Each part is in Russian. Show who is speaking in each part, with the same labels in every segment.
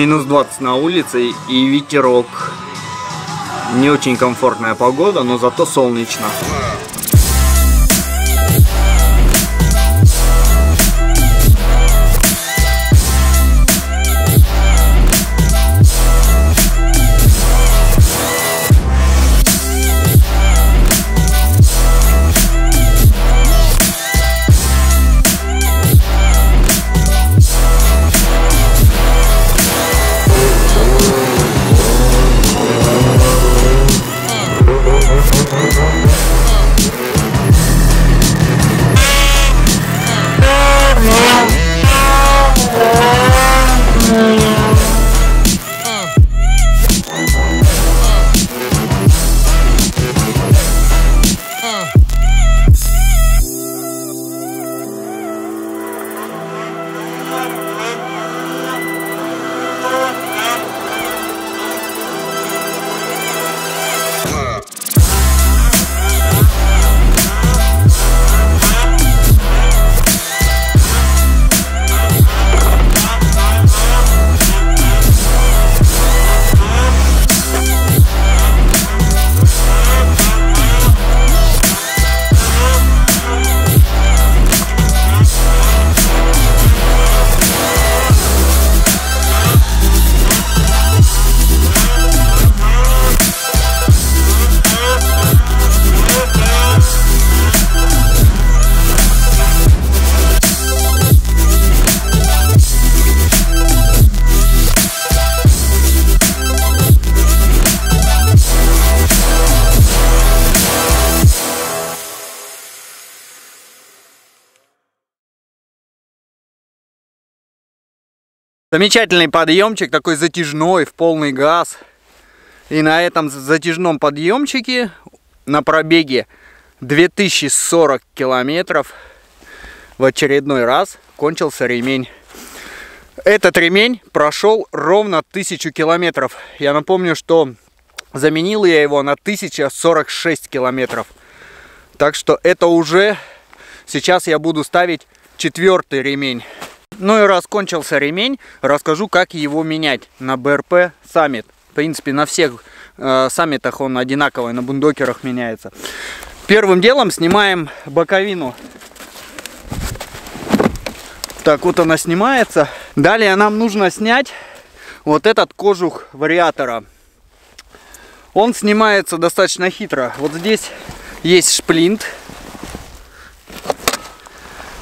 Speaker 1: Минус 20 на улице и ветерок. Не очень комфортная погода, но зато солнечно. Замечательный подъемчик, такой затяжной, в полный газ. И на этом затяжном подъемчике на пробеге 2040 километров в очередной раз кончился ремень. Этот ремень прошел ровно 1000 километров. Я напомню, что заменил я его на 1046 километров. Так что это уже сейчас я буду ставить четвертый ремень. Ну и раз кончился ремень, расскажу, как его менять на БРП Summit. В принципе, на всех э, саммитах он одинаковый, на бундокерах меняется. Первым делом снимаем боковину. Так, вот она снимается. Далее нам нужно снять вот этот кожух вариатора. Он снимается достаточно хитро. Вот здесь есть шплинт.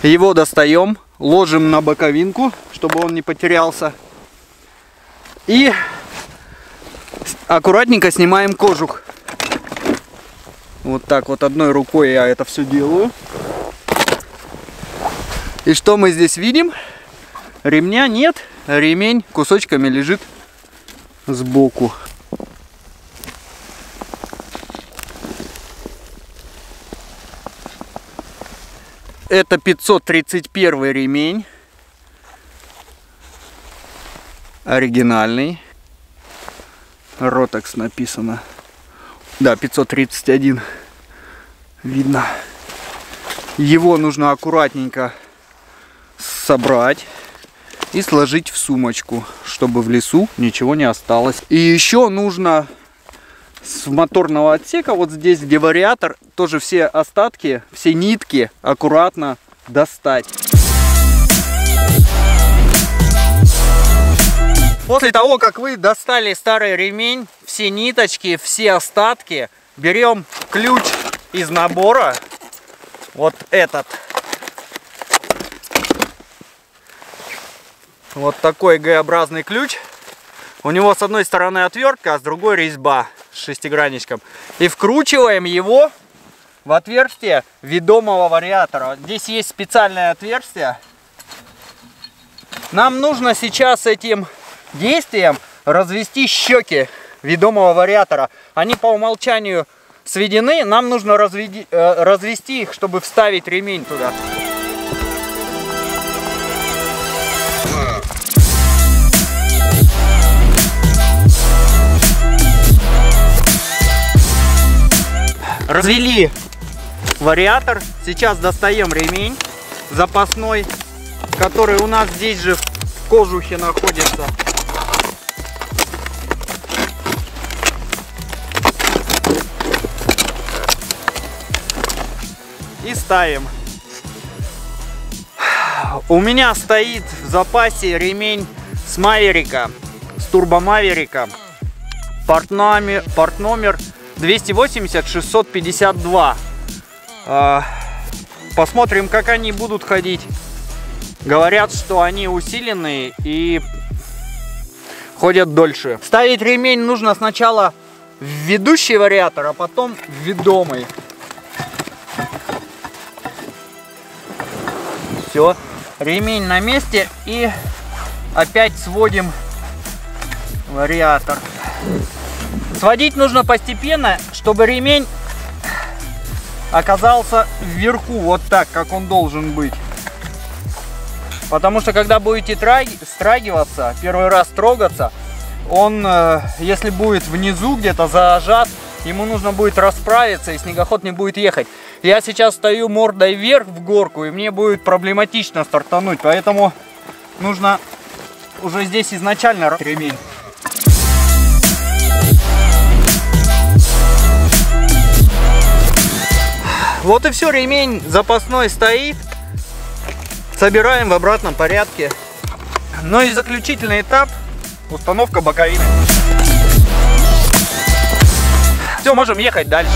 Speaker 1: Его достаем ложим на боковинку, чтобы он не потерялся. И аккуратненько снимаем кожух. Вот так вот одной рукой я это все делаю. И что мы здесь видим? Ремня нет, ремень кусочками лежит сбоку. Это 531 ремень. Оригинальный. Ротекс написано. Да, 531. Видно. Его нужно аккуратненько собрать и сложить в сумочку, чтобы в лесу ничего не осталось. И еще нужно с моторного отсека, вот здесь, где вариатор, тоже все остатки, все нитки аккуратно достать. После того, как вы достали старый ремень, все ниточки, все остатки, берем ключ из набора, вот этот. Вот такой Г-образный ключ. У него с одной стороны отвертка, а с другой резьба шестигранничком. И вкручиваем его в отверстие ведомого вариатора. Здесь есть специальное отверстие. Нам нужно сейчас этим действием развести щеки ведомого вариатора. Они по умолчанию сведены, нам нужно разведи, э, развести их, чтобы вставить ремень туда. Развели вариатор. Сейчас достаем ремень запасной, который у нас здесь же в кожухе находится. И ставим. У меня стоит в запасе ремень с Маверика, с турбомаверика. Порт, номер, порт 280 652. Посмотрим, как они будут ходить. Говорят, что они усиленные и ходят дольше. Ставить ремень нужно сначала в ведущий вариатор, а потом в ведомый. Все, ремень на месте и опять сводим вариатор. Сводить нужно постепенно, чтобы ремень оказался вверху, вот так, как он должен быть. Потому что когда будете страгиваться, первый раз трогаться, он, э, если будет внизу где-то зажат, ему нужно будет расправиться, и снегоход не будет ехать. Я сейчас стою мордой вверх в горку, и мне будет проблематично стартануть, поэтому нужно уже здесь изначально ремень. Вот и все, ремень запасной стоит. Собираем в обратном порядке. Ну и заключительный этап установка боковины. Все, можем ехать дальше.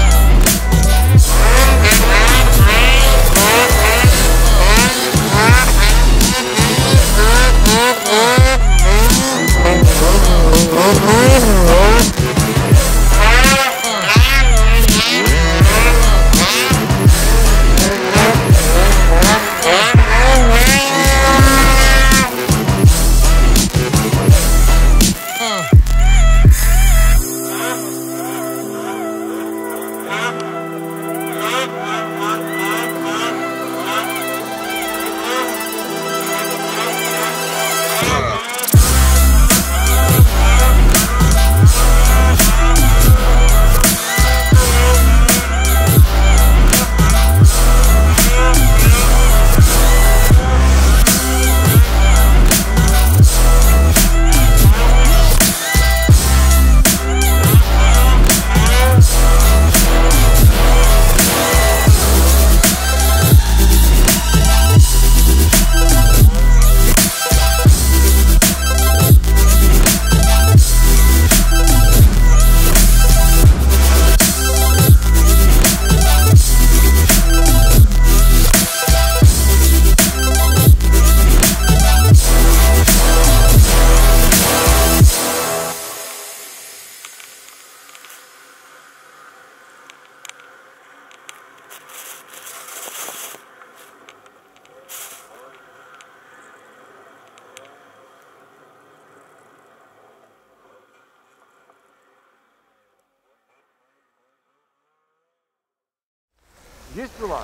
Speaker 2: Есть пила?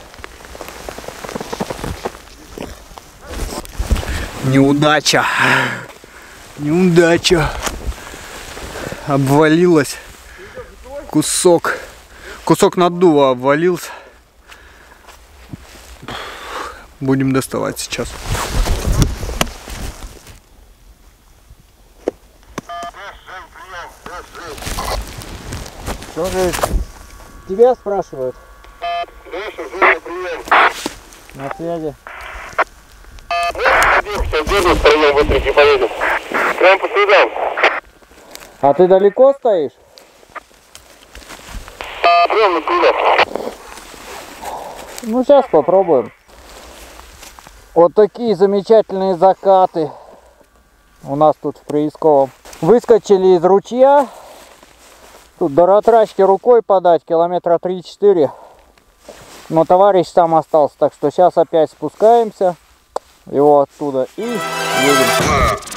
Speaker 1: Неудача. Неудача. Обвалилась. Кусок. Кусок наддува обвалился. Будем доставать сейчас.
Speaker 2: Говорит? Тебя спрашивают.
Speaker 3: Даша, Женя, прием.
Speaker 2: На связи.
Speaker 3: Прям по следам.
Speaker 2: А ты далеко стоишь?
Speaker 3: Прям на следах.
Speaker 2: Ну, сейчас попробуем. Вот такие замечательные закаты у нас тут в Приисковом. Выскочили из ручья. Тут до Ратрачки рукой подать, километра 3-4. Но товарищ там остался, так что сейчас опять спускаемся. Его оттуда и едем.